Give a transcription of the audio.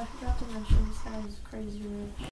I forgot to mention this guy is crazy rich.